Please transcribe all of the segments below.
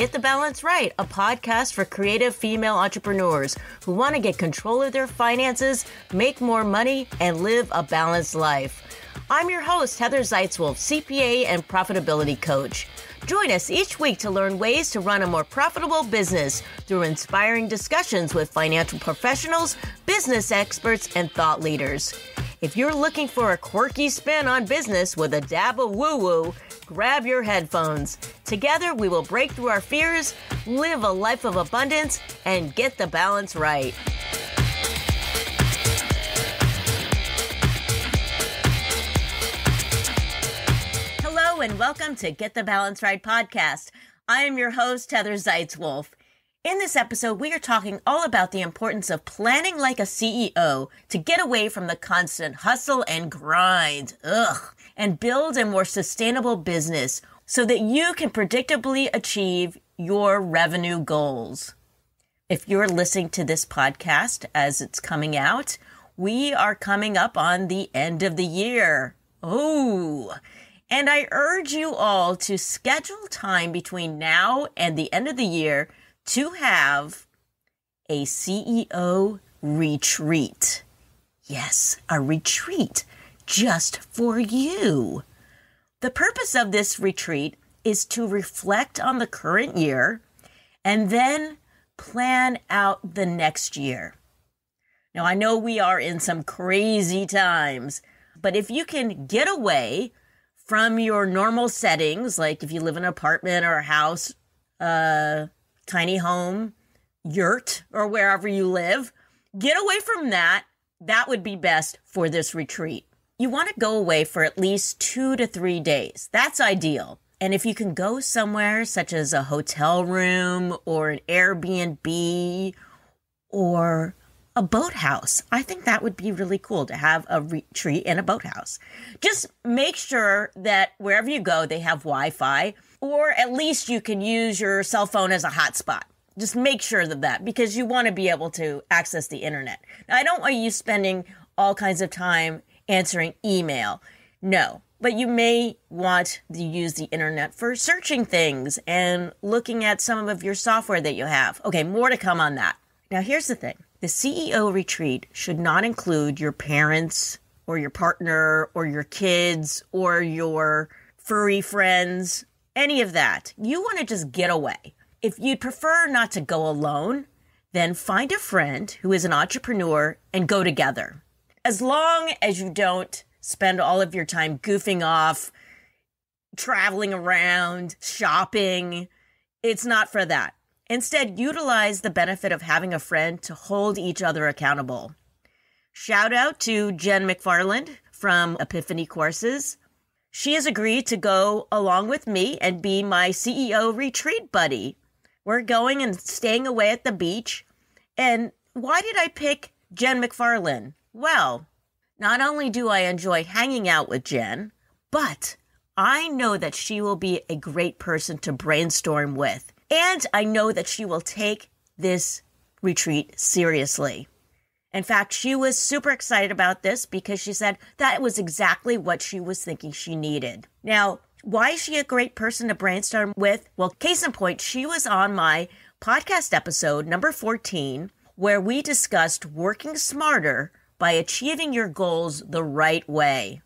Get the Balance Right, a podcast for creative female entrepreneurs who want to get control of their finances, make more money, and live a balanced life. I'm your host, Heather Zeitzwolfe, CPA and profitability coach. Join us each week to learn ways to run a more profitable business through inspiring discussions with financial professionals, business experts, and thought leaders. If you're looking for a quirky spin on business with a dab of woo woo, grab your headphones. Together, we will break through our fears, live a life of abundance, and get the balance right. Hello, and welcome to Get the Balance Right podcast. I am your host, Heather Zeitzwolfe. In this episode, we are talking all about the importance of planning like a CEO to get away from the constant hustle and grind. Ugh and build a more sustainable business so that you can predictably achieve your revenue goals. If you're listening to this podcast as it's coming out, we are coming up on the end of the year. Oh, and I urge you all to schedule time between now and the end of the year to have a CEO retreat. Yes, a retreat just for you. The purpose of this retreat is to reflect on the current year and then plan out the next year. Now, I know we are in some crazy times, but if you can get away from your normal settings, like if you live in an apartment or a house, a tiny home, yurt, or wherever you live, get away from that. That would be best for this retreat you want to go away for at least two to three days. That's ideal. And if you can go somewhere such as a hotel room or an Airbnb or a boathouse, I think that would be really cool to have a retreat in a boathouse. Just make sure that wherever you go, they have Wi Fi, or at least you can use your cell phone as a hotspot. Just make sure of that because you want to be able to access the internet. Now, I don't want you spending all kinds of time answering email. No, but you may want to use the internet for searching things and looking at some of your software that you have. Okay, more to come on that. Now, here's the thing the CEO retreat should not include your parents or your partner or your kids or your furry friends, any of that. You want to just get away. If you'd prefer not to go alone, then find a friend who is an entrepreneur and go together as long as you don't spend all of your time goofing off, traveling around, shopping, it's not for that. Instead, utilize the benefit of having a friend to hold each other accountable. Shout out to Jen McFarland from Epiphany Courses. She has agreed to go along with me and be my CEO retreat buddy. We're going and staying away at the beach. And why did I pick Jen McFarland? Well, not only do I enjoy hanging out with Jen, but I know that she will be a great person to brainstorm with. And I know that she will take this retreat seriously. In fact, she was super excited about this because she said that was exactly what she was thinking she needed. Now, why is she a great person to brainstorm with? Well, case in point, she was on my podcast episode number 14, where we discussed working smarter by achieving your goals the right way.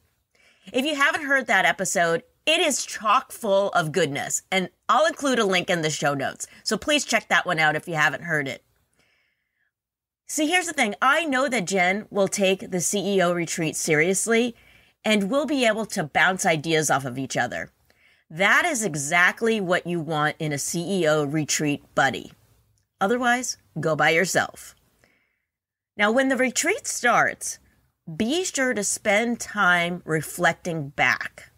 If you haven't heard that episode, it is chock full of goodness, and I'll include a link in the show notes. So please check that one out if you haven't heard it. See, here's the thing I know that Jen will take the CEO retreat seriously and we'll be able to bounce ideas off of each other. That is exactly what you want in a CEO retreat buddy. Otherwise, go by yourself. Now, when the retreat starts, be sure to spend time reflecting back.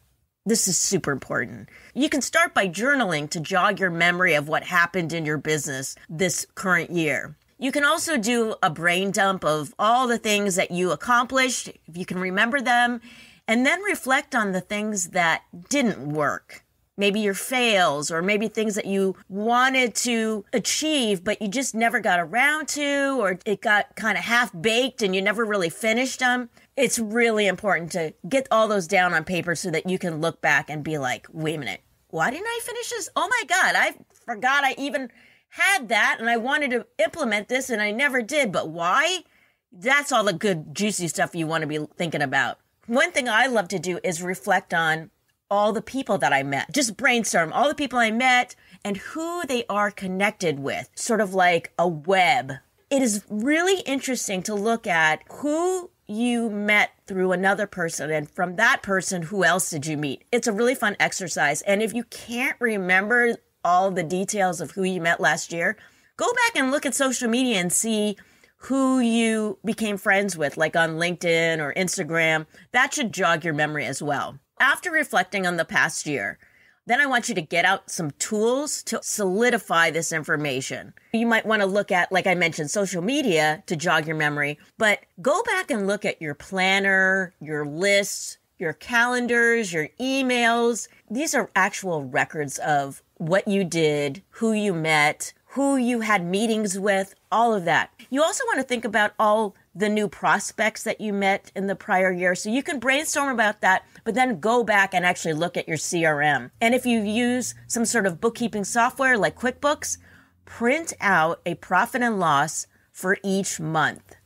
This is super important. You can start by journaling to jog your memory of what happened in your business this current year. You can also do a brain dump of all the things that you accomplished, if you can remember them, and then reflect on the things that didn't work maybe your fails or maybe things that you wanted to achieve but you just never got around to or it got kind of half baked and you never really finished them it's really important to get all those down on paper so that you can look back and be like wait a minute why didn't I finish this? Oh my God, I forgot I even had that and I wanted to implement this and I never did. But why? That's all the good, juicy stuff you want to be thinking about. One thing I love to do is reflect on all the people that I met. Just brainstorm all the people I met and who they are connected with, sort of like a web. It is really interesting to look at who you met through another person and from that person who else did you meet it's a really fun exercise and if you can't remember all the details of who you met last year go back and look at social media and see who you became friends with like on linkedin or instagram that should jog your memory as well after reflecting on the past year then I want you to get out some tools to solidify this information. You might want to look at, like I mentioned, social media to jog your memory, but go back and look at your planner, your lists, your calendars, your emails. These are actual records of what you did, who you met, who you had meetings with, all of that. You also want to think about all the new prospects that you met in the prior year. So you can brainstorm about that, but then go back and actually look at your CRM. And if you use some sort of bookkeeping software like QuickBooks, print out a profit and loss for each month.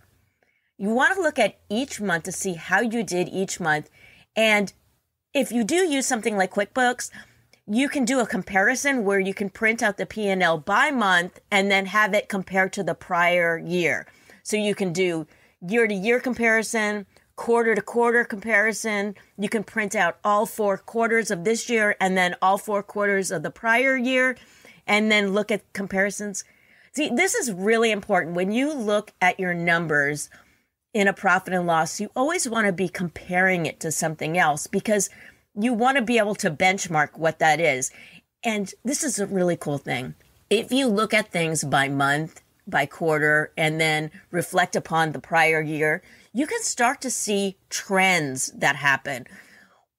You want to look at each month to see how you did each month. And if you do use something like QuickBooks, you can do a comparison where you can print out the P&L by month and then have it compared to the prior year. So you can do year to year comparison, quarter to quarter comparison. You can print out all four quarters of this year and then all four quarters of the prior year and then look at comparisons. See, this is really important. When you look at your numbers in a profit and loss, you always want to be comparing it to something else because you want to be able to benchmark what that is. And this is a really cool thing. If you look at things by month, by quarter and then reflect upon the prior year, you can start to see trends that happen.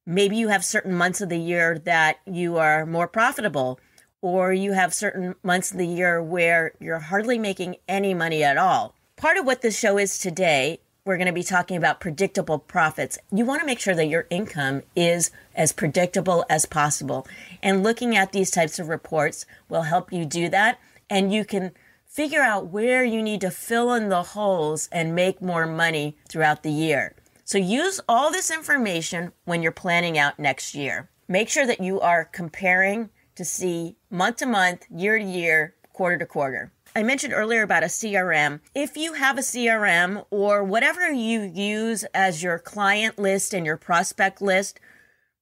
Maybe you have certain months of the year that you are more profitable, or you have certain months of the year where you're hardly making any money at all. Part of what this show is today, we're going to be talking about predictable profits. You want to make sure that your income is as predictable as possible. And looking at these types of reports will help you do that. And you can figure out where you need to fill in the holes and make more money throughout the year. So use all this information when you're planning out next year. Make sure that you are comparing to see month to month, year to year, quarter to quarter. I mentioned earlier about a CRM. If you have a CRM or whatever you use as your client list and your prospect list,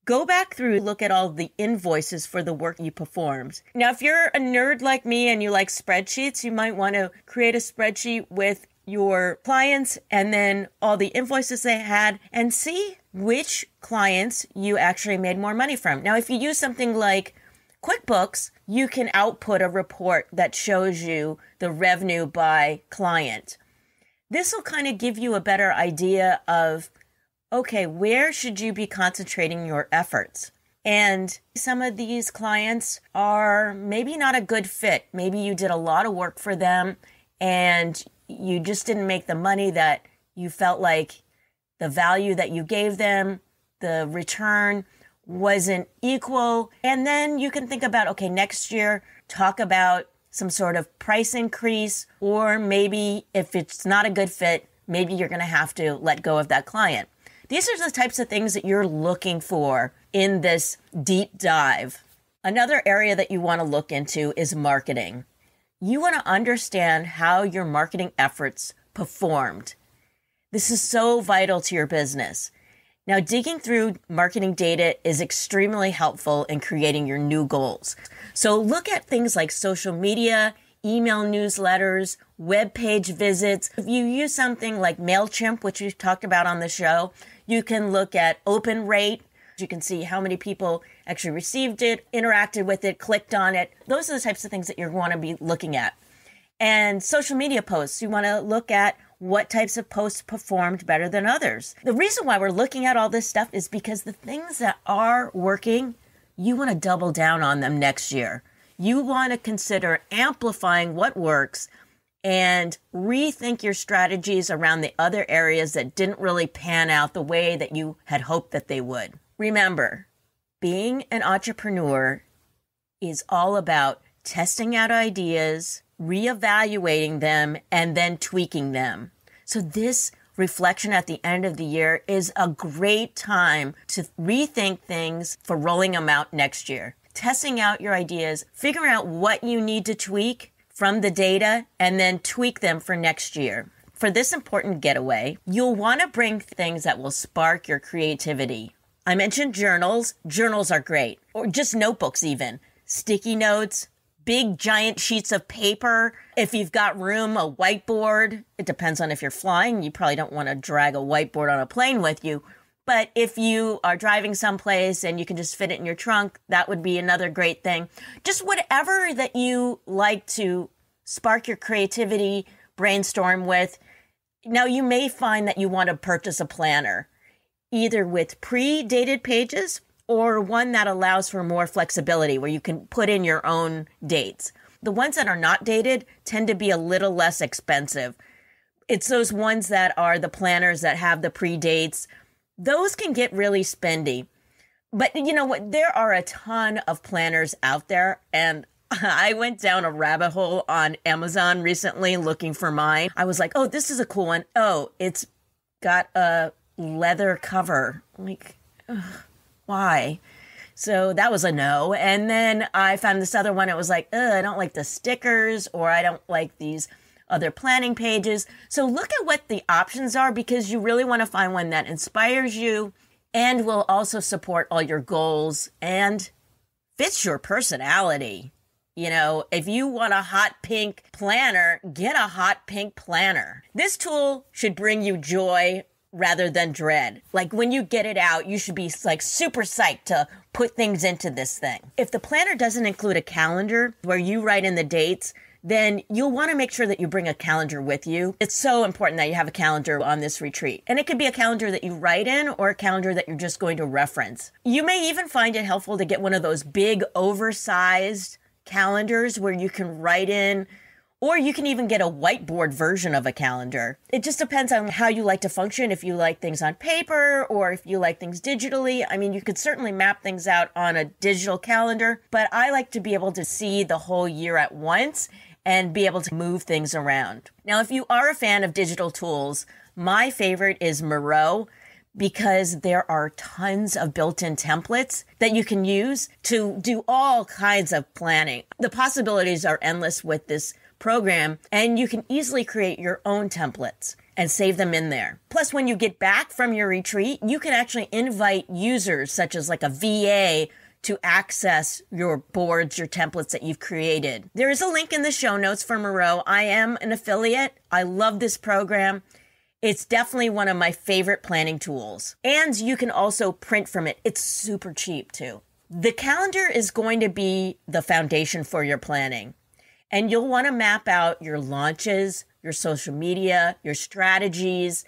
go back through, look at all the invoices for the work you performed. Now, if you're a nerd like me and you like spreadsheets, you might want to create a spreadsheet with your clients and then all the invoices they had and see which clients you actually made more money from. Now, if you use something like QuickBooks, you can output a report that shows you the revenue by client. This will kind of give you a better idea of okay, where should you be concentrating your efforts? And some of these clients are maybe not a good fit. Maybe you did a lot of work for them and you just didn't make the money that you felt like the value that you gave them, the return wasn't equal. And then you can think about, okay, next year, talk about some sort of price increase, or maybe if it's not a good fit, maybe you're going to have to let go of that client. These are the types of things that you're looking for in this deep dive. Another area that you want to look into is marketing. You want to understand how your marketing efforts performed. This is so vital to your business. Now, digging through marketing data is extremely helpful in creating your new goals. So, look at things like social media, email newsletters, web page visits. If you use something like MailChimp, which we've talked about on the show, you can look at open rate. You can see how many people actually received it, interacted with it, clicked on it. Those are the types of things that you want to be looking at. And social media posts, you want to look at what types of posts performed better than others. The reason why we're looking at all this stuff is because the things that are working, you want to double down on them next year. You want to consider amplifying what works and rethink your strategies around the other areas that didn't really pan out the way that you had hoped that they would. Remember, being an entrepreneur is all about testing out ideas, reevaluating them, and then tweaking them. So this reflection at the end of the year is a great time to rethink things for rolling them out next year. Testing out your ideas, figuring out what you need to tweak from the data, and then tweak them for next year. For this important getaway, you'll want to bring things that will spark your creativity. I mentioned journals. Journals are great, or just notebooks, even. Sticky notes, big giant sheets of paper. If you've got room, a whiteboard. It depends on if you're flying. You probably don't want to drag a whiteboard on a plane with you. But if you are driving someplace and you can just fit it in your trunk, that would be another great thing. Just whatever that you like to spark your creativity, brainstorm with. Now, you may find that you want to purchase a planner, either with pre dated pages or one that allows for more flexibility where you can put in your own dates. The ones that are not dated tend to be a little less expensive. It's those ones that are the planners that have the pre dates. Those can get really spendy. But you know what? There are a ton of planners out there, and I went down a rabbit hole on Amazon recently looking for mine. I was like, oh, this is a cool one. Oh, it's got a leather cover. Like, ugh, why? So that was a no. And then I found this other one. It was like, I don't like the stickers or I don't like these other planning pages. So look at what the options are because you really want to find one that inspires you and will also support all your goals and fits your personality. You know, if you want a hot pink planner, get a hot pink planner. This tool should bring you joy rather than dread. Like when you get it out, you should be like super psyched to put things into this thing. If the planner doesn't include a calendar where you write in the dates, then you'll want to make sure that you bring a calendar with you. It's so important that you have a calendar on this retreat. And it could be a calendar that you write in or a calendar that you're just going to reference. You may even find it helpful to get one of those big oversized calendars where you can write in or you can even get a whiteboard version of a calendar. It just depends on how you like to function. If you like things on paper or if you like things digitally. I mean, you could certainly map things out on a digital calendar, but I like to be able to see the whole year at once and be able to move things around. Now, if you are a fan of digital tools, my favorite is Miro because there are tons of built in templates that you can use to do all kinds of planning. The possibilities are endless with this program, and you can easily create your own templates and save them in there. Plus, when you get back from your retreat, you can actually invite users such as like a VA to access your boards, your templates that you've created. There is a link in the show notes for Miro. I am an affiliate. I love this program. It's definitely one of my favorite planning tools. And you can also print from it. It's super cheap too. The calendar is going to be the foundation for your planning. And you'll want to map out your launches, your social media, your strategies,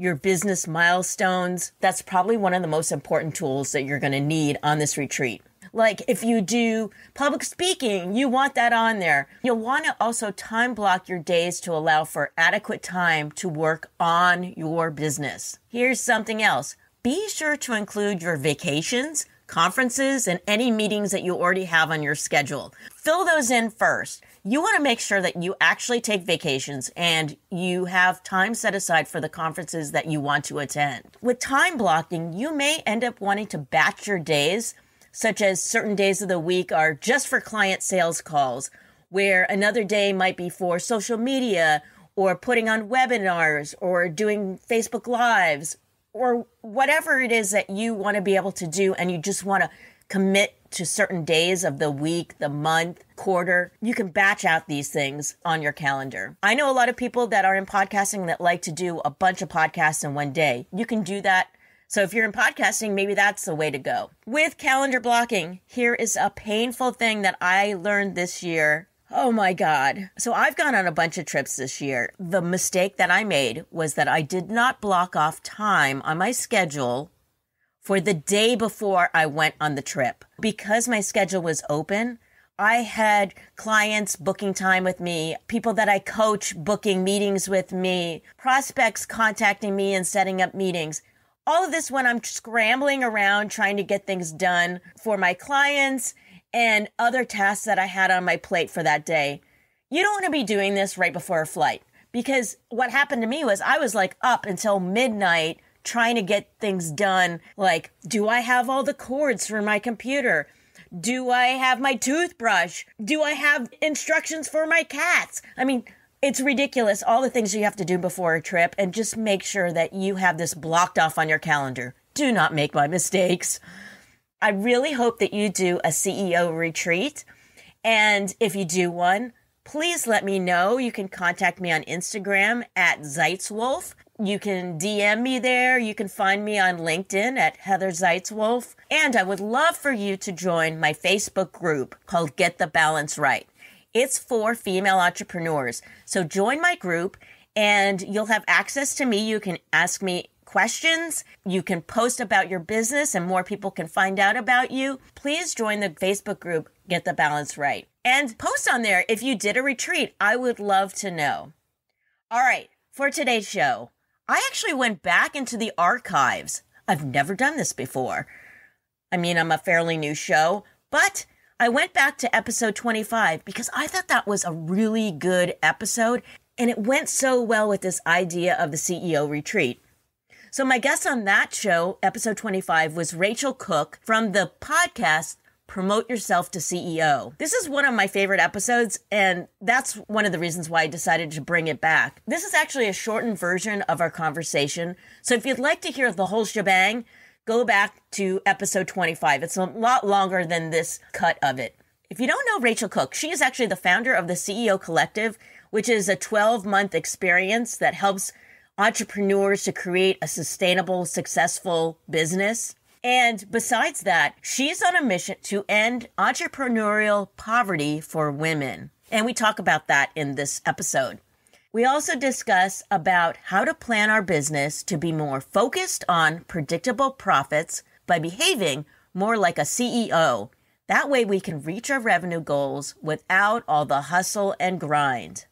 your business milestones. That's probably one of the most important tools that you're going to need on this retreat. Like if you do public speaking, you want that on there. You'll want to also time block your days to allow for adequate time to work on your business. Here's something else. Be sure to include your vacations, conferences, and any meetings that you already have on your schedule. Fill those in first. You want to make sure that you actually take vacations and you have time set aside for the conferences that you want to attend. With time blocking, you may end up wanting to batch your days such as certain days of the week are just for client sales calls, where another day might be for social media or putting on webinars or doing Facebook Lives or whatever it is that you want to be able to do and you just want to commit to certain days of the week, the month, quarter. You can batch out these things on your calendar. I know a lot of people that are in podcasting that like to do a bunch of podcasts in one day. You can do that so if you're in podcasting, maybe that's the way to go. With calendar blocking, here is a painful thing that I learned this year. Oh my God. So I've gone on a bunch of trips this year. The mistake that I made was that I did not block off time on my schedule for the day before I went on the trip. Because my schedule was open, I had clients booking time with me, people that I coach booking meetings with me, prospects contacting me and setting up meetings all of this when I'm scrambling around trying to get things done for my clients and other tasks that I had on my plate for that day. You don't want to be doing this right before a flight because what happened to me was I was like up until midnight trying to get things done. Like, do I have all the cords for my computer? Do I have my toothbrush? Do I have instructions for my cats? I mean, it's ridiculous all the things you have to do before a trip and just make sure that you have this blocked off on your calendar. Do not make my mistakes. I really hope that you do a CEO retreat. And if you do one, please let me know. You can contact me on Instagram at Zeitzwolfe. You can DM me there. You can find me on LinkedIn at Heather Zeitzwolfe. And I would love for you to join my Facebook group called Get the Balance Right. It's for female entrepreneurs. So join my group and you'll have access to me. You can ask me questions. You can post about your business and more people can find out about you. Please join the Facebook group, Get the Balance Right. And post on there if you did a retreat. I would love to know. All right, for today's show, I actually went back into the archives. I've never done this before. I mean, I'm a fairly new show, but I went back to episode 25 because I thought that was a really good episode and it went so well with this idea of the CEO retreat. So, my guest on that show, episode 25, was Racheal Cook from the podcast Promote Yourself to CEO. This is one of my favorite episodes, and that's one of the reasons why I decided to bring it back. This is actually a shortened version of our conversation. So if you'd like to hear the whole shebang, go back to episode 25. It's a lot longer than this cut of it. If you don't know Racheal Cook, she is actually the founder of the CEO Collective, which is a 12 month experience that helps entrepreneurs to create a sustainable, successful business. And besides that, she's on a mission to end entrepreneurial poverty for women. And we talk about that in this episode. We also discuss about how to plan our business to be more focused on predictable profits by behaving more like a CEO. That way we can reach our revenue goals without all the hustle and grind.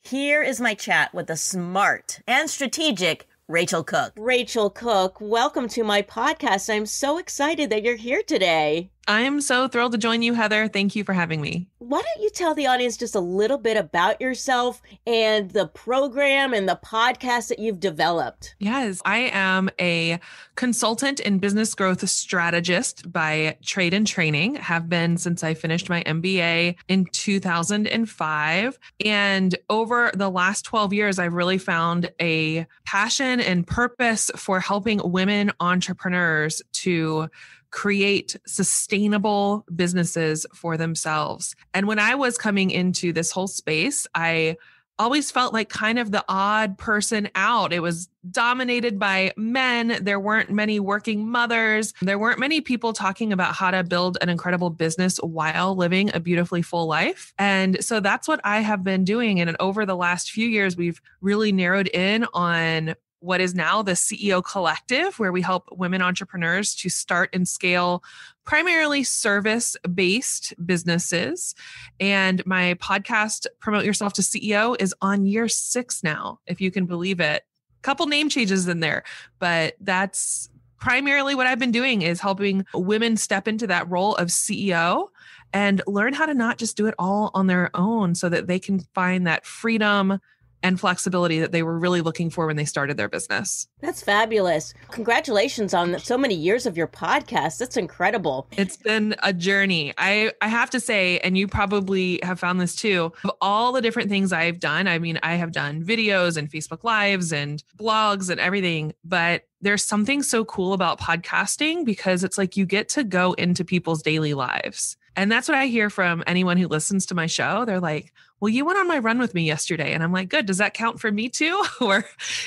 Here is my chat with the smart and strategic Racheal Cook. Racheal Cook, welcome to my podcast. I'm so excited that you're here today. I am so thrilled to join you, Heather. Thank you for having me. Why don't you tell the audience just a little bit about yourself and the program and the podcast that you've developed? Yes, I am a consultant and business growth strategist by trade and training, have been since I finished my MBA in 2005. And over the last 12 years, I've really found a passion and purpose for helping women entrepreneurs to create sustainable businesses for themselves. And when I was coming into this whole space, I always felt like kind of the odd person out. It was dominated by men. There weren't many working mothers. There weren't many people talking about how to build an incredible business while living a beautifully full life. And so that's what I have been doing. And over the last few years, we've really narrowed in on what is now the CEO Collective, where we help women entrepreneurs to start and scale primarily service based businesses. And my podcast, Promote Yourself to CEO, is on year six now, if you can believe it. Couple name changes in there, but that's primarily what I've been doing is helping women step into that role of CEO and learn how to not just do it all on their own so that they can find that freedom and flexibility that they were really looking for when they started their business. That's fabulous. Congratulations on so many years of your podcast. That's incredible. It's been a journey. I I have to say and you probably have found this too. Of all the different things I've done, I mean, I have done videos and Facebook lives and blogs and everything, but there's something so cool about podcasting because it's like you get to go into people's daily lives. And that's what I hear from anyone who listens to my show. They're like, well, you went on my run with me yesterday. And I'm like, good. Does that count for me too? or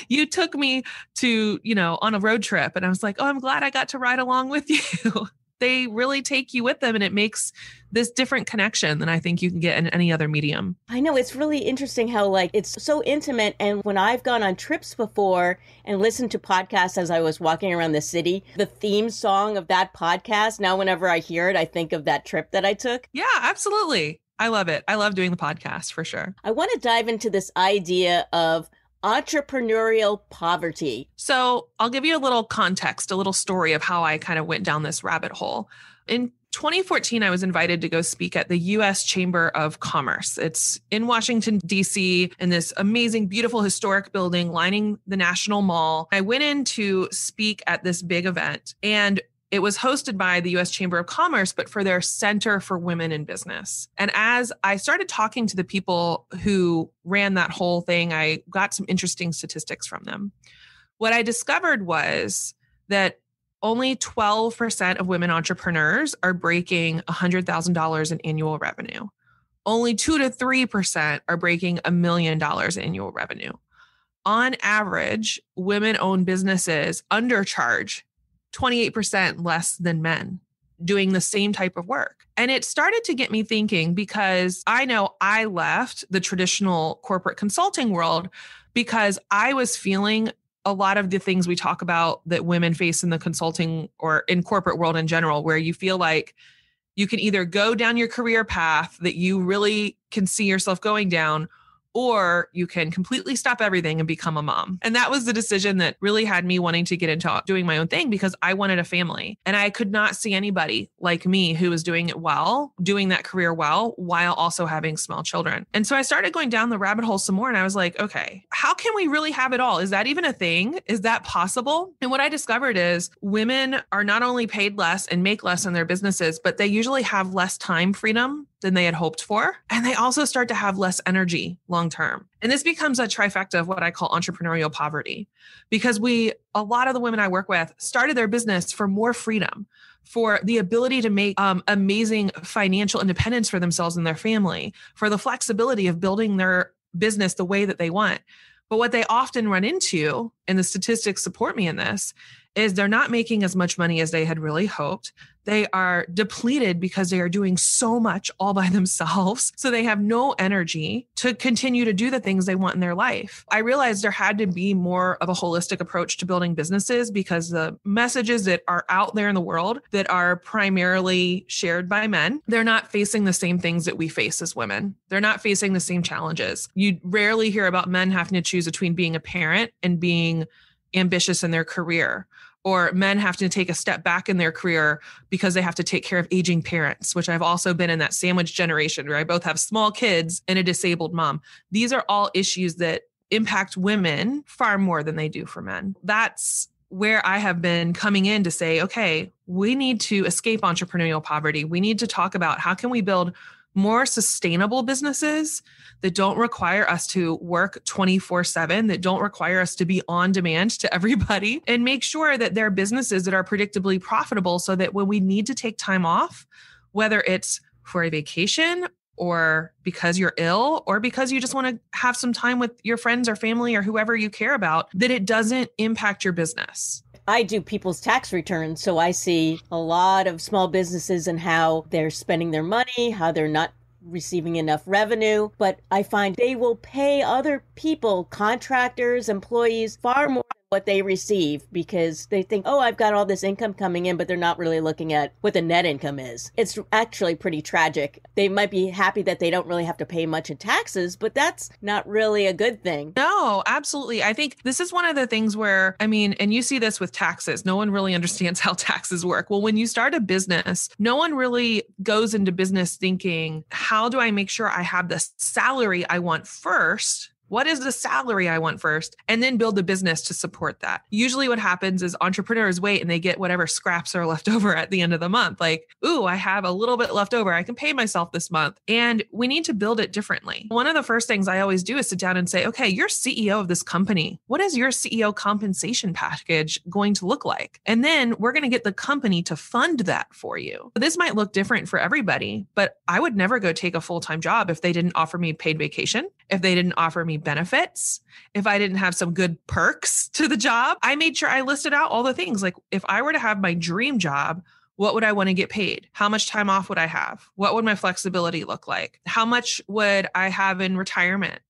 you took me to, you know, on a road trip. And I was like, oh, I'm glad I got to ride along with you. they really take you with them and it makes this different connection than I think you can get in any other medium. I know it's really interesting how like it's so intimate and when I've gone on trips before and listened to podcasts as I was walking around the city, the theme song of that podcast, now whenever I hear it I think of that trip that I took. Yeah, absolutely. I love it. I love doing the podcast for sure. I want to dive into this idea of entrepreneurial poverty. So I'll give you a little context, a little story of how I kind of went down this rabbit hole. In 2014, I was invited to go speak at the US Chamber of Commerce. It's in Washington, D.C., in this amazing, beautiful, historic building lining the National Mall. I went in to speak at this big event, and it was hosted by the US Chamber of Commerce, but for their Center for Women in Business. And as I started talking to the people who ran that whole thing, I got some interesting statistics from them. What I discovered was that only 12% of women entrepreneurs are breaking $100,000 in annual revenue. Only 2 to 3% are breaking a million dollars annual revenue. On average, women owned businesses undercharge 28% less than men doing the same type of work. And it started to get me thinking because I know I left the traditional corporate consulting world because I was feeling a lot of the things we talk about that women face in the consulting or in corporate world in general where you feel like you can either go down your career path that you really can see yourself going down or you can completely stop everything and become a mom. And that was the decision that really had me wanting to get into doing my own thing because I wanted a family. And I could not see anybody like me who was doing it well, doing that career well, while also having small children. And so I started going down the rabbit hole some more and I was like, okay, how can we really have it all? Is that even a thing? Is that possible? And what I discovered is women are not only paid less and make less in their businesses, but they usually have less time freedom than they had hoped for. And they also start to have less energy long term. And this becomes a trifecta of what I call entrepreneurial poverty because we, a lot of the women I work with, started their business for more freedom, for the ability to make um, amazing financial independence for themselves and their family, for the flexibility of building their business the way that they want. But what they often run into, and the statistics support me in this, is they're not making as much money as they had really hoped. They are depleted because they are doing so much all by themselves. So they have no energy to continue to do the things they want in their life. I realized there had to be more of a holistic approach to building businesses because the messages that are out there in the world that are primarily shared by men, they're not facing the same things that we face as women. They're not facing the same challenges. You rarely hear about men having to choose between being a parent and being ambitious in their career or men have to take a step back in their career because they have to take care of aging parents, which I've also been in that sandwich generation where I both have small kids and a disabled mom. These are all issues that impact women far more than they do for men. That's where I have been coming in to say, okay, we need to escape entrepreneurial poverty. We need to talk about how can we build more sustainable businesses that don't require us to work 24 7, that don't require us to be on demand to everybody, and make sure that they're businesses that are predictably profitable so that when we need to take time off, whether it's for a vacation or because you're ill or because you just want to have some time with your friends or family or whoever you care about, that it doesn't impact your business. I do people's tax returns, so I see a lot of small businesses and how they're spending their money, how they're not receiving enough revenue, but I find they will pay other people, contractors, employees, far more what they receive because they think, oh, I've got all this income coming in, but they're not really looking at what the net income is. It's actually pretty tragic. They might be happy that they don't really have to pay much in taxes, but that's not really a good thing. No, absolutely. I think this is one of the things where, I mean, and you see this with taxes. No one really understands how taxes work. Well, when you start a business, no one really goes into business thinking, how do I make sure I have the salary I want first? What is the salary I want first? And then build the business to support that. Usually, what happens is entrepreneurs wait and they get whatever scraps are left over at the end of the month. Like, ooh, I have a little bit left over. I can pay myself this month. And we need to build it differently. One of the first things I always do is sit down and say, okay, you're CEO of this company. What is your CEO compensation package going to look like? And then we're going to get the company to fund that for you. This might look different for everybody, but I would never go take a full time job if they didn't offer me paid vacation, if they didn't offer me benefits, if I didn't have some good perks to the job, I made sure I listed out all the things. Like if I were to have my dream job, what would I want to get paid? How much time off would I have? What would my flexibility look like? How much would I have in retirement?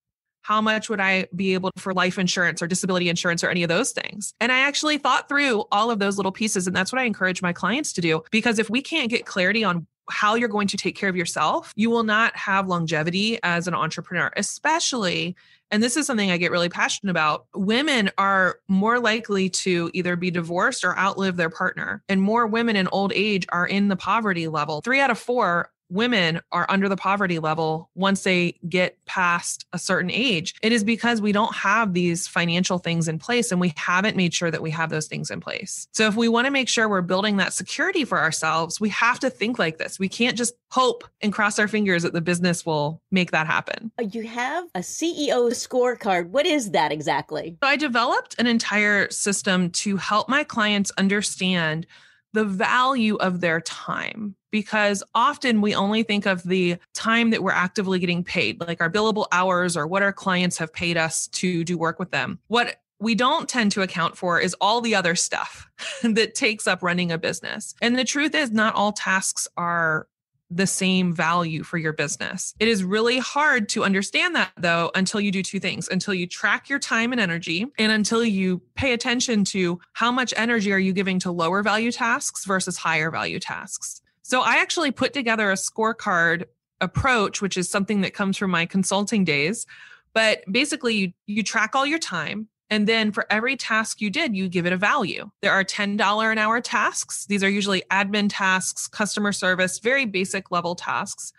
How much would I be able for life insurance or disability insurance or any of those things? And I actually thought through all of those little pieces. And that's what I encourage my clients to do. Because if we can't get clarity on how you're going to take care of yourself, you will not have longevity as an entrepreneur, especially and this is something I get really passionate about. Women are more likely to either be divorced or outlive their partner. And more women in old age are in the poverty level. Three out of four women are under the poverty level once they get past a certain age. It is because we don't have these financial things in place and we haven't made sure that we have those things in place. So if we want to make sure we're building that security for ourselves, we have to think like this. We can't just hope and cross our fingers that the business will make that happen. Uh, you have a CEO scorecard. What is that exactly? So I developed an entire system to help my clients understand the value of their time because often we only think of the time that we're actively getting paid, like our billable hours or what our clients have paid us to do work with them. What we don't tend to account for is all the other stuff that takes up running a business. And the truth is, not all tasks are the same value for your business. It is really hard to understand that though until you do two things until you track your time and energy and until you pay attention to how much energy are you giving to lower value tasks versus higher value tasks. So I actually put together a scorecard approach, which is something that comes from my consulting days. But basically, you, you track all your time. And then for every task you did, you give it a value. There are $10 an hour tasks. These are usually admin tasks, customer service, very basic level tasks.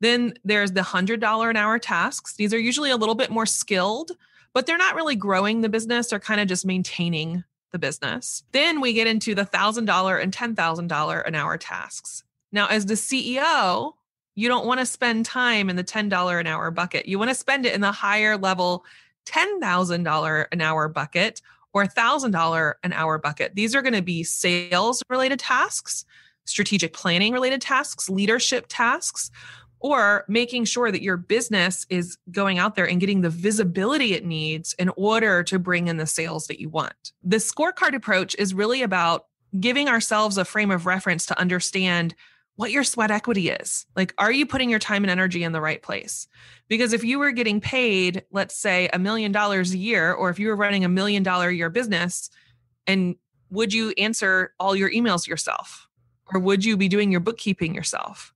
Then there's the $100 an hour tasks. These are usually a little bit more skilled, but they're not really growing the business. They're kind of just maintaining the business. Then we get into the $1,000 and $10,000 an hour tasks. Now, as the CEO, you don't want to spend time in the $10 an hour bucket. You want to spend it in the higher level $10,000 an hour bucket or $1,000 an hour bucket. These are going to be sales related tasks, strategic planning related tasks, leadership tasks, or making sure that your business is going out there and getting the visibility it needs in order to bring in the sales that you want. The scorecard approach is really about giving ourselves a frame of reference to understand what your sweat equity is. Like, are you putting your time and energy in the right place? Because if you were getting paid, let's say a million dollars a year, or if you were running a million dollar a year business, and would you answer all your emails yourself? Or would you be doing your bookkeeping yourself?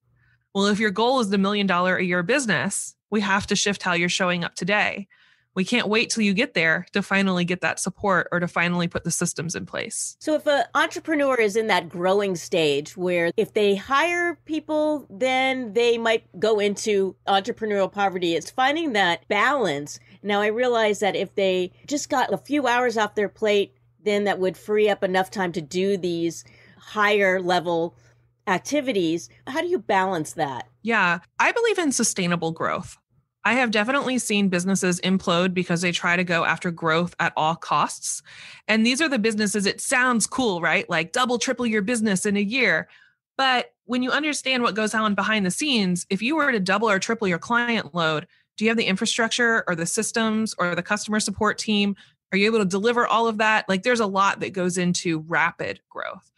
Well, if your goal is the million dollar a year business, we have to shift how you're showing up today. We can't wait till you get there to finally get that support or to finally put the systems in place. So, if an entrepreneur is in that growing stage where if they hire people, then they might go into entrepreneurial poverty, it's finding that balance. Now, I realize that if they just got a few hours off their plate, then that would free up enough time to do these higher level activities. How do you balance that? Yeah, I believe in sustainable growth. I have definitely seen businesses implode because they try to go after growth at all costs. And these are the businesses, it sounds cool, right? Like double, triple your business in a year. But when you understand what goes on behind the scenes, if you were to double or triple your client load, do you have the infrastructure or the systems or the customer support team? Are you able to deliver all of that? Like there's a lot that goes into rapid growth.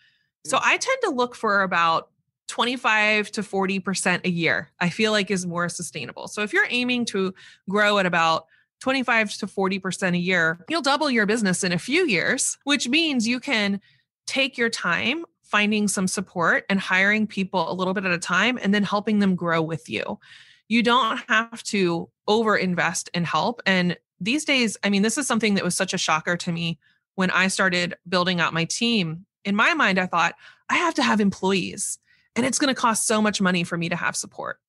So mm. I tend to look for about 25 to 40% a year, I feel like is more sustainable. So if you're aiming to grow at about 25 to 40% a year, you'll double your business in a few years, which means you can take your time finding some support and hiring people a little bit at a time and then helping them grow with you. You don't have to over invest in help. And these days, I mean, this is something that was such a shocker to me when I started building out my team in my mind, I thought, I have to have employees and it's going to cost so much money for me to have support.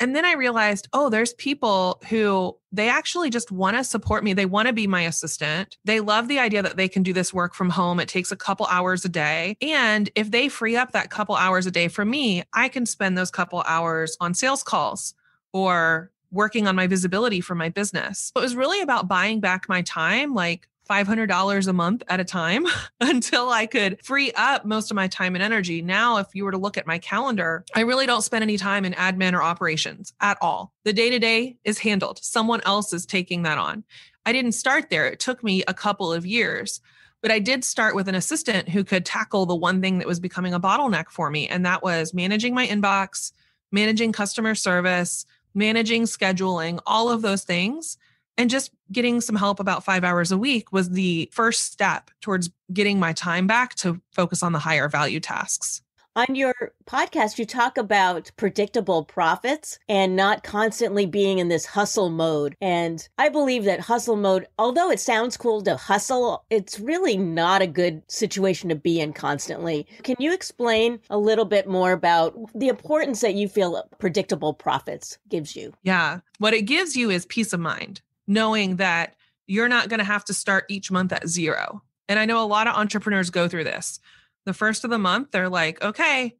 And then I realized, oh, there's people who they actually just want to support me. They want to be my assistant. They love the idea that they can do this work from home. It takes a couple hours a day. And if they free up that couple hours a day for me, I can spend those couple hours on sales calls or working on my visibility for my business. It was really about buying back my time, like $500 a month at a time until I could free up most of my time and energy. Now, if you were to look at my calendar, I really don't spend any time in admin or operations at all. The day to day is handled, someone else is taking that on. I didn't start there, it took me a couple of years. But I did start with an assistant who could tackle the one thing that was becoming a bottleneck for me, and that was managing my inbox, managing customer service, managing scheduling, all of those things and just getting some help about five hours a week was the first step towards getting my time back to focus on the higher value tasks. On your podcast, you talk about predictable profits and not constantly being in this hustle mode. And I believe that hustle mode, although it sounds cool to hustle, it's really not a good situation to be in constantly. Can you explain a little bit more about the importance that you feel predictable profits gives you? Yeah. What it gives you is peace of mind, knowing that you're not going to have to start each month at zero. And I know a lot of entrepreneurs go through this. The first of the month, they're like, okay,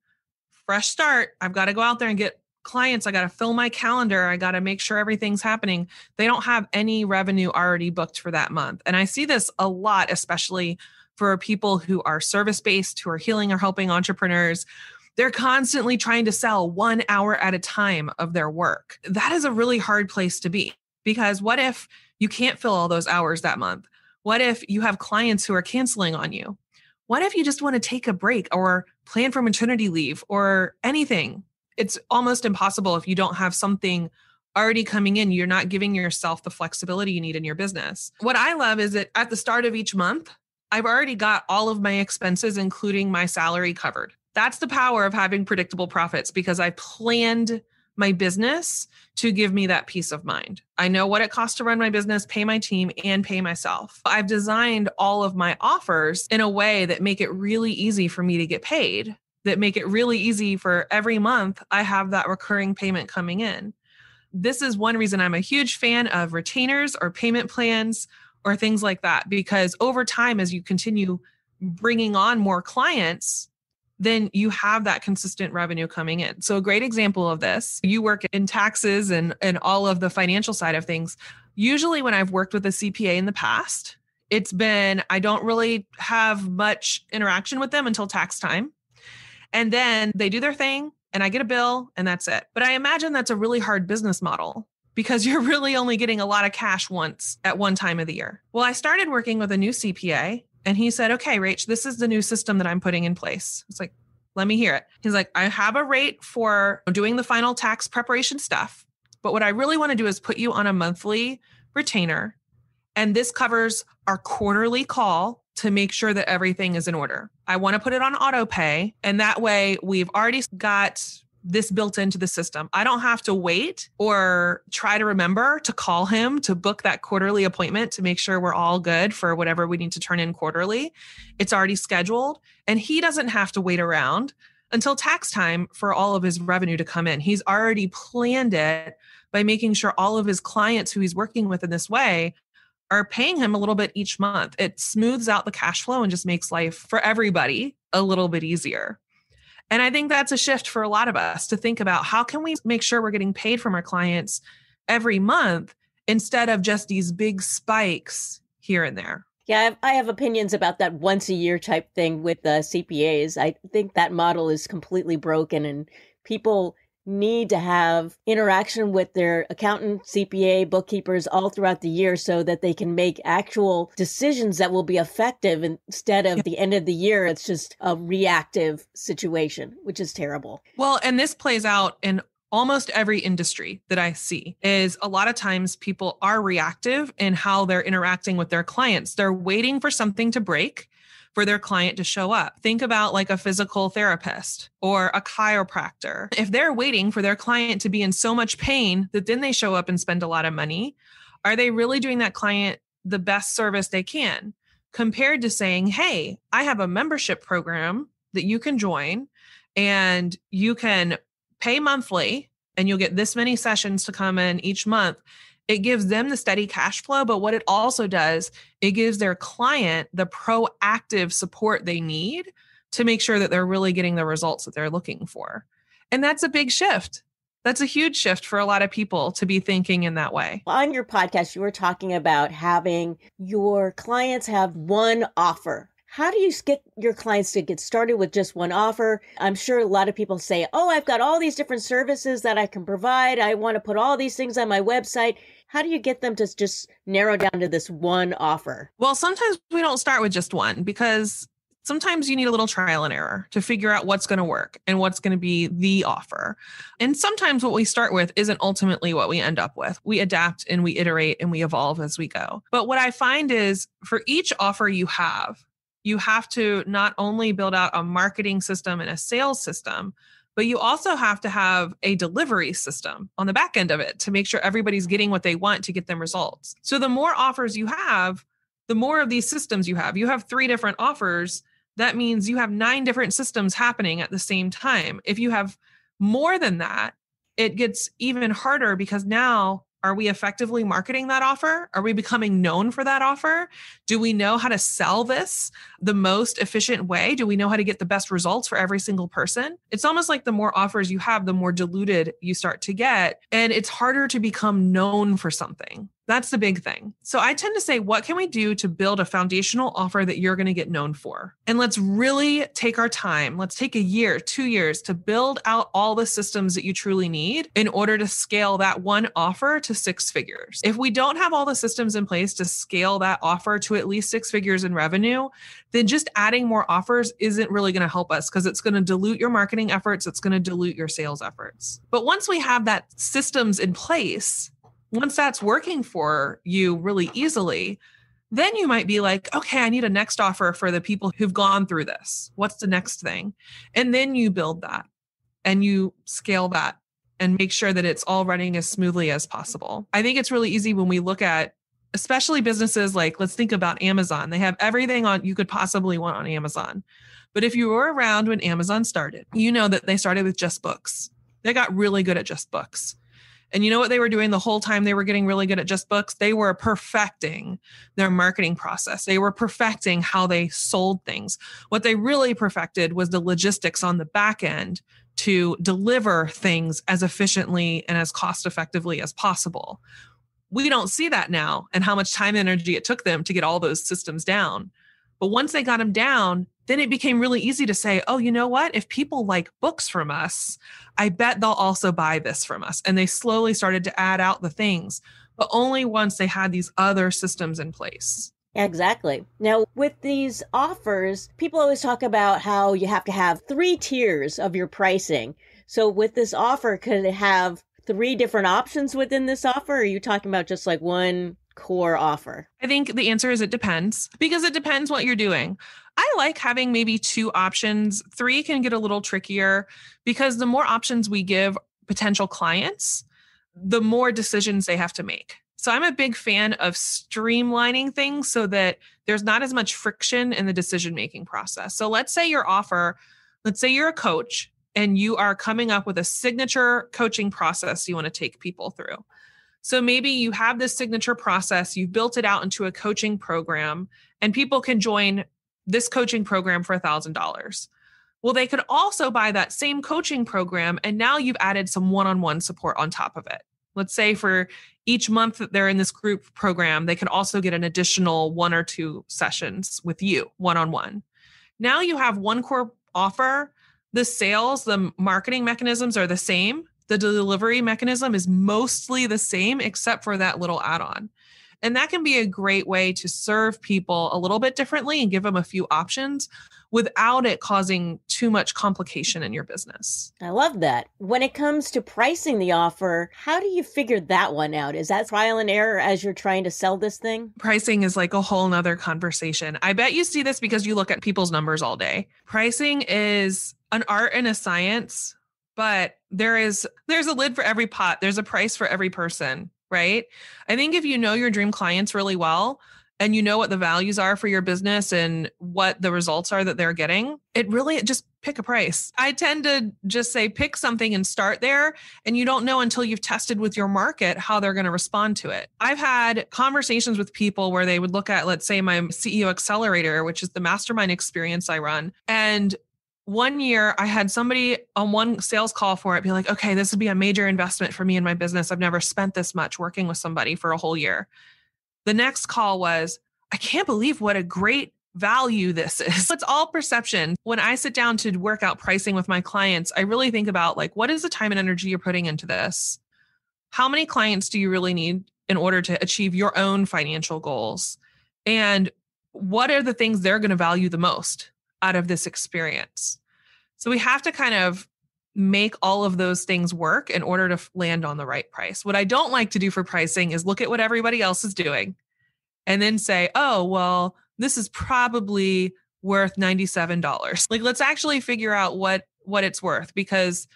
fresh start. I've got to go out there and get clients. I got to fill my calendar. I got to make sure everything's happening. They don't have any revenue already booked for that month. And I see this a lot, especially for people who are service based, who are healing or helping entrepreneurs. They're constantly trying to sell one hour at a time of their work. That is a really hard place to be because what if you can't fill all those hours that month? What if you have clients who are canceling on you? What if you just want to take a break or plan for maternity leave or anything? It's almost impossible if you don't have something already coming in. You're not giving yourself the flexibility you need in your business. What I love is that at the start of each month, I've already got all of my expenses, including my salary, covered. That's the power of having predictable profits because I planned my business to give me that peace of mind. I know what it costs to run my business, pay my team, and pay myself. I've designed all of my offers in a way that make it really easy for me to get paid, that make it really easy for every month I have that recurring payment coming in. This is one reason I'm a huge fan of retainers or payment plans or things like that because over time as you continue bringing on more clients, then you have that consistent revenue coming in. So a great example of this, you work in taxes and and all of the financial side of things. Usually when I've worked with a CPA in the past, it's been I don't really have much interaction with them until tax time. And then they do their thing and I get a bill and that's it. But I imagine that's a really hard business model because you're really only getting a lot of cash once at one time of the year. Well, I started working with a new CPA and he said, Okay, Rach, this is the new system that I'm putting in place. It's like, let me hear it. He's like, I have a rate for doing the final tax preparation stuff. But what I really want to do is put you on a monthly retainer. And this covers our quarterly call to make sure that everything is in order. I want to put it on auto pay. And that way we've already got this built into the system. I don't have to wait or try to remember to call him to book that quarterly appointment to make sure we're all good for whatever we need to turn in quarterly. It's already scheduled and he doesn't have to wait around until tax time for all of his revenue to come in. He's already planned it by making sure all of his clients who he's working with in this way are paying him a little bit each month. It smooths out the cash flow and just makes life for everybody a little bit easier. And I think that's a shift for a lot of us to think about how can we make sure we're getting paid from our clients every month instead of just these big spikes here and there. Yeah, I have, opinions about that once a year type thing with the CPAs. I think that model is completely broken and people need to have interaction with their accountant, CPA, bookkeepers all throughout the year so that they can make actual decisions that will be effective instead of the end of the year. It's just a reactive situation, which is terrible. Well, and this plays out in almost every industry that I see is a lot of times people are reactive in how they're interacting with their clients. They're waiting for something to break for their client to show up. Think about like a physical therapist or a chiropractor. If they're waiting for their client to be in so much pain that then they show up and spend a lot of money, are they really doing that client the best service they can? Compared to saying, hey, I have a membership program that you can join and you can pay monthly and you'll get this many sessions to come in each month it gives them the steady cash flow but what it also does it gives their client the proactive support they need to make sure that they're really getting the results that they're looking for. And that's a big shift. That's a huge shift for a lot of people to be thinking in that way. On your podcast, you were talking about having your clients have one offer how do you get your clients to get started with just one offer? I'm sure a lot of people say, Oh, I've got all these different services that I can provide. I want to put all these things on my website. How do you get them to just narrow down to this one offer? Well, sometimes we don't start with just one because sometimes you need a little trial and error to figure out what's going to work and what's going to be the offer. And sometimes what we start with isn't ultimately what we end up with. We adapt and we iterate and we evolve as we go. But what I find is for each offer you have, you have to not only build out a marketing system and a sales system, but you also have to have a delivery system on the back end of it to make sure everybody's getting what they want to get them results. So the more offers you have, the more of these systems you have. You have three different offers. That means you have nine different systems happening at the same time. If you have more than that, it gets even harder because now are we effectively marketing that offer? Are we becoming known for that offer? Do we know how to sell this the most efficient way? Do we know how to get the best results for every single person? It's almost like the more offers you have, the more diluted you start to get. And it's harder to become known for something. That's the big thing. So I tend to say, what can we do to build a foundational offer that you're going to get known for? And let's really take our time. Let's take a year, two years to build out all the systems that you truly need in order to scale that one offer to six figures. If we don't have all the systems in place to scale that offer to at least six figures in revenue, then just adding more offers isn't really going to help us because it's going to dilute your marketing efforts. It's going to dilute your sales efforts. But once we have that systems in place, once that's working for you really easily, then you might be like, okay, I need a next offer for the people who've gone through this. What's the next thing? And then you build that and you scale that and make sure that it's all running as smoothly as possible. I think it's really easy when we look at especially businesses like let's think about Amazon. They have everything on you could possibly want on Amazon. But if you were around when Amazon started, you know that they started with just books. They got really good at just books. And you know what they were doing the whole time they were getting really good at just books? They were perfecting their marketing process. They were perfecting how they sold things. What they really perfected was the logistics on the back end to deliver things as efficiently and as cost effectively as possible. We don't see that now and how much time and energy it took them to get all those systems down. But once they got them down, then it became really easy to say, oh, you know what? If people like books from us, I bet they'll also buy this from us. And they slowly started to add out the things, but only once they had these other systems in place. Exactly. Now, with these offers, people always talk about how you have to have three tiers of your pricing. So, with this offer, could it have three different options within this offer? Are you talking about just like one core offer? I think the answer is it depends because it depends what you're doing. I like having maybe two options. Three can get a little trickier because the more options we give potential clients, the more decisions they have to make. So I'm a big fan of streamlining things so that there's not as much friction in the decision making process. So let's say your offer, let's say you're a coach and you are coming up with a signature coaching process you want to take people through. So maybe you have this signature process, you've built it out into a coaching program, and people can join this coaching program for $1,000. Well, they could also buy that same coaching program, and now you've added some one on one support on top of it. Let's say for each month that they're in this group program, they can also get an additional one or two sessions with you one on one. Now you have one core offer. The sales, the marketing mechanisms are the same the delivery mechanism is mostly the same except for that little add on. And that can be a great way to serve people a little bit differently and give them a few options without it causing too much complication in your business. I love that. When it comes to pricing the offer, how do you figure that one out? Is that trial and error as you're trying to sell this thing? Pricing is like a whole nother conversation. I bet you see this because you look at people's numbers all day. Pricing is an art and a science but there is there's a lid for every pot. There's a price for every person right? I think if you know your dream clients really well and you know what the values are for your business and what the results are that they're getting it really just pick a price. I tend to just say pick something and start there and you don't know until you've tested with your market how they're going to respond to it. I've had conversations with people where they would look at let's say my ceo accelerator which is the mastermind experience i run and one year I had somebody on one sales call for it be like, okay, this would be a major investment for me in my business. I've never spent this much working with somebody for a whole year. The next call was, I can't believe what a great value this is. It's all perception. When I sit down to work out pricing with my clients, I really think about like, what is the time and energy you're putting into this? How many clients do you really need in order to achieve your own financial goals? And what are the things they're going to value the most? Out of this experience. So we have to kind of make all of those things work in order to land on the right price. What I don't like to do for pricing is look at what everybody else is doing and then say, oh, well, this is probably worth $97. Like let's actually figure out what what it's worth because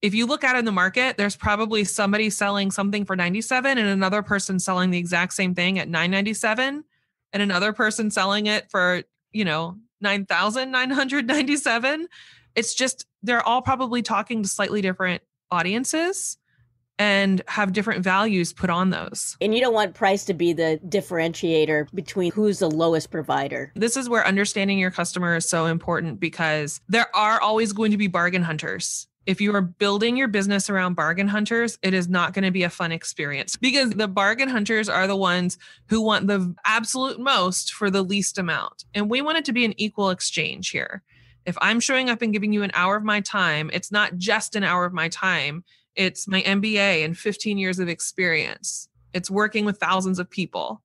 if you look out in the market, there's probably somebody selling something for 97 and another person selling the exact same thing at 997 and another person selling it for, you know, 9,997. It's just they're all probably talking to slightly different audiences and have different values put on those. And you don't want price to be the differentiator between who's the lowest provider. This is where understanding your customer is so important because there are always going to be bargain hunters. If you are building your business around bargain hunters, it is not going to be a fun experience because the bargain hunters are the ones who want the absolute most for the least amount. And we want it to be an equal exchange here. If I'm showing up and giving you an hour of my time, it's not just an hour of my time it's my MBA and 15 years of experience. It's working with thousands of people.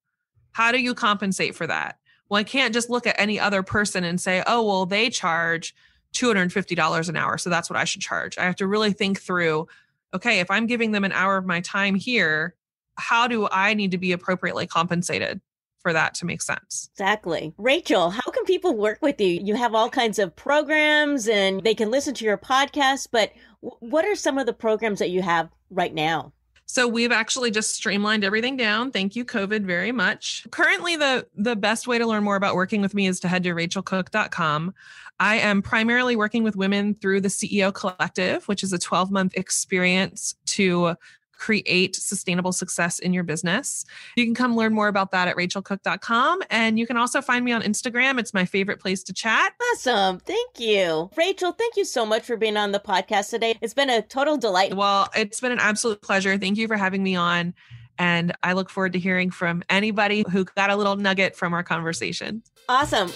How do you compensate for that? Well, I can't just look at any other person and say, oh, well, they charge $250 an hour. So that's what I should charge. I have to really think through okay, if I'm giving them an hour of my time here, how do I need to be appropriately compensated? for that to make sense. Exactly. Racheal, how can people work with you? You have all kinds of programs and they can listen to your podcast, but what are some of the programs that you have right now? So we've actually just streamlined everything down. Thank you, COVID, very much. Currently, the the best way to learn more about working with me is to head to rachealcook.com. I am primarily working with women through the CEO Collective, which is a 12 month experience to create sustainable success in your business. You can come learn more about that at rachealcook.com. And you can also find me on Instagram. It's my favorite place to chat. Awesome. Thank you. Racheal, thank you so much for being on the podcast today. It's been a total delight. Well, it's been an absolute pleasure. Thank you for having me on. And I look forward to hearing from anybody who got a little nugget from our conversation. Awesome.